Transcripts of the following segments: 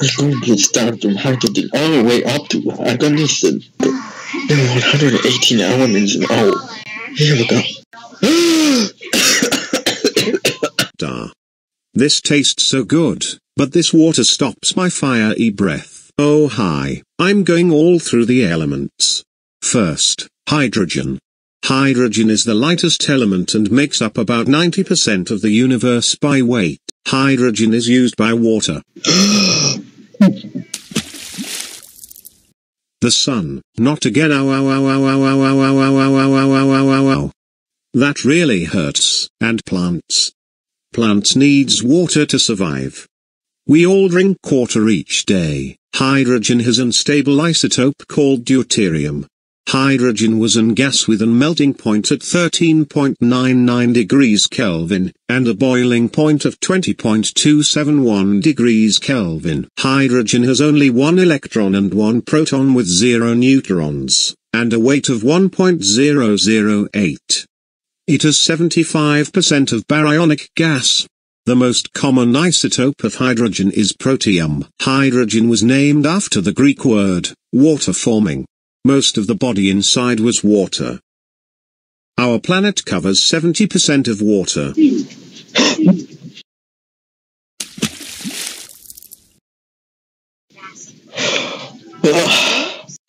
It's going to start from hydrogen all the way up to. There are 118 elements in all. Here we go. Da. This tastes so good, but this water stops my fiery breath. Oh hi, I'm going all through the elements. First, hydrogen. Hydrogen is the lightest element and makes up about 90% of the universe by weight. Hydrogen is used by water. The sun, not again ow ow ow ow ow ow ow ow ow ow ow ow ow ow ow. That really hurts, and plants. Plants needs water to survive. We all drink water each day. Hydrogen has unstable isotope called deuterium. Hydrogen was an gas with a melting point at 13.99 degrees Kelvin, and a boiling point of 20.271 degrees Kelvin. Hydrogen has only one electron and one proton with zero neutrons, and a weight of 1.008. It is 75% of baryonic gas. The most common isotope of hydrogen is protium. Hydrogen was named after the Greek word, water forming. Most of the body inside was water. Our planet covers 70% of water.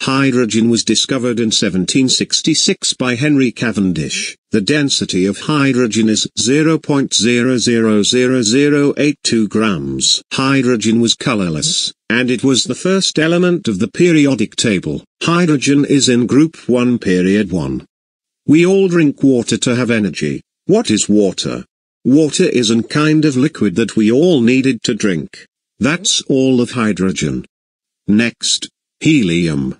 Hydrogen was discovered in 1766 by Henry Cavendish. The density of hydrogen is 0.000082 grams. Hydrogen was colorless, and it was the first element of the periodic table. Hydrogen is in group 1 period 1. We all drink water to have energy. What is water? Water is a kind of liquid that we all needed to drink. That's all of hydrogen. Next, helium.